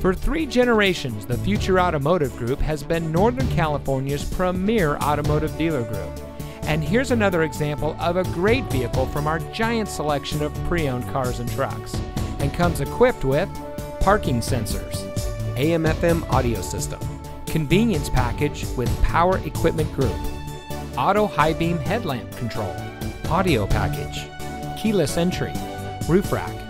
For three generations, the Future Automotive Group has been Northern California's premier automotive dealer group. And here's another example of a great vehicle from our giant selection of pre owned cars and trucks. And comes equipped with parking sensors, AM FM audio system, convenience package with power equipment group, auto high beam headlamp control, audio package, keyless entry, roof rack,